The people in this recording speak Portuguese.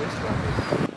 dois lados.